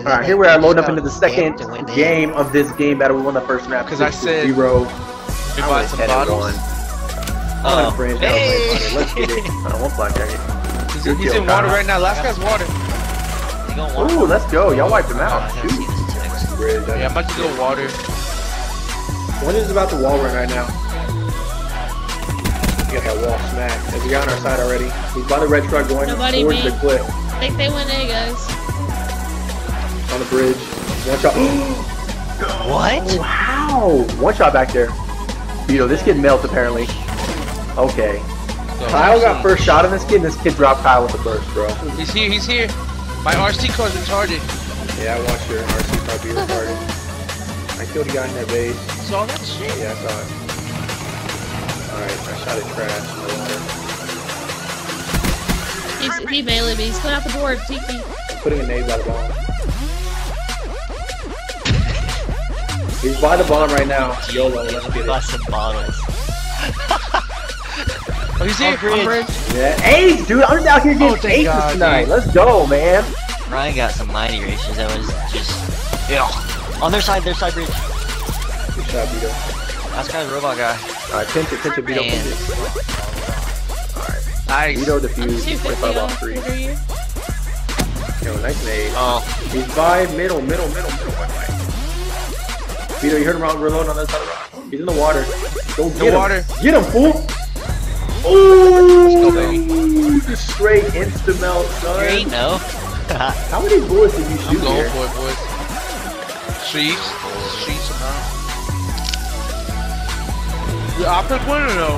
Alright, here we are loading up into the second game of this game battle. We won the first round. 'Cause I said- zero. We I bought um, was some 10 bottles. one. Oh, Oh, friend, hey. Let's get it. I don't want blackjack. He's, Good he's kill, in water Kyle. right now. Last guy's water. You gonna Ooh, let's go. Y'all wiped him out. Shoot. seen this text. Bridge, Yeah, I'm about to go water. One is about the wall run right now. You got that wall smacked. There's a guy on our side already. He's by the red truck going Nobody towards me. the cliff I think they win A, guys. On the bridge. One shot. What? Oh, wow! One shot back there. Vito, this kid melts apparently. Okay. So, Kyle got first shot on this kid, and this kid dropped Kyle with the burst, bro. He's here. He's here. My RC car's retarded. Yeah, I watched your RC car be retarded. I killed a guy in that base. Saw that shit. Yeah, I saw it. Alright, I shot at trash in the water. He's, he melee me. He's coming out the door. Tiki. I'm putting a nade by the bomb. He's by the bomb right now. YOLO, let's get it. Some bottles. Oh, he's here. Oh, bridge. Yeah. Ace, dude, I'm just out here Oh, getting thank aces God, tonight. dude. Let's go, man. Ryan got some mighty races that was just. Yeah. On their side, their side bridge. Good shot, Vito. Last guy's robot guy. Alright, pinch it, pinch it, Vito, Man. pinch it. Alright, Nice. Vito I'm defused, 25 off off. three. What are you? Yo, nice nade. Oh, He's by middle, middle, middle, middle, one way. Vito, you heard him around reload on that side of the rock. He's in the water. Go The get him. water. Get him, fool! go, Ooh, just straight insta melt, you ain't no. How many bullets did you shoot I'm shoot going here? for it, boys. Streets. Streets somehow. The optic one or no?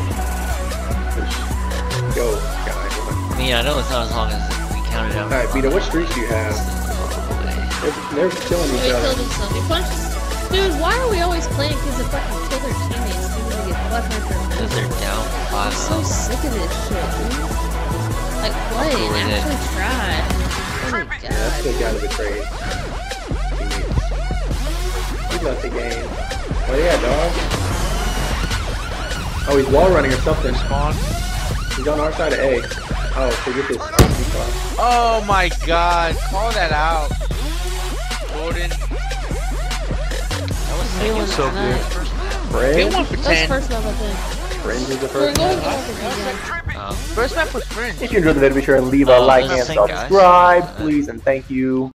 Go, guy. I mean, I know it's not as long as we counted out. Alright, Vito, what streets do you have? Oh, they're, they're killing We each other. Killed himself. He punched. Dude, why are we always playing kids that fucking kill their teammates? Dude, we get fucking Because for they're down five. I'm so sick of this shit, dude. Like, play cool and with it. actually try. Oh my Yeah, that's god. the guy that betrayed. He left the game. Oh yeah, dog. Oh, he's wall running or something. Spawn. He's on our side of A. Oh, forget this. Oh my god. Call that out. Jordan. That was They second. won so tonight. They Fringe? won for That's 10. first map, I think. Fringe is the first going one. over again. Oh. First map was Fringe. If you enjoyed the video, be sure to leave a Oh, like and same guys. subscribe, Uh, please, and thank you.